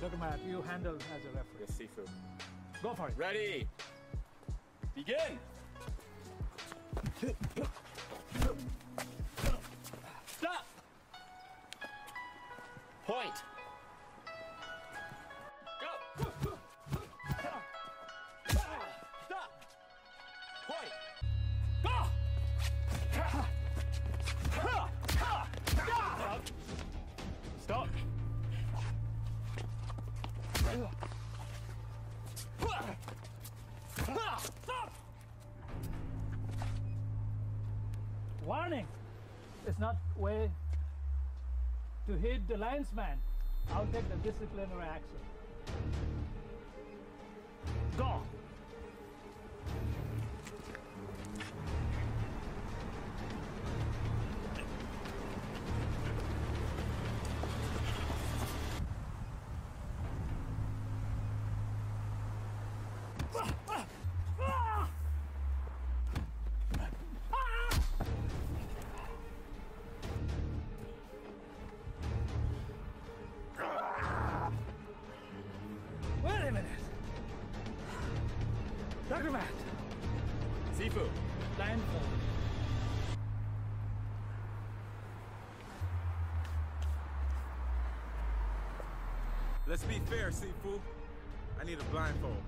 Dr. Matt, you handle as a referee. Yes, Sifu. Go for it. Ready. Begin. Stop. Warning! It's not way to hit the linesman. I'll take the disciplinary action. Go! Wait a minute! Dr. Matt, Sifu. blindfold. Let's be fair, Sifu. I need a blindfold.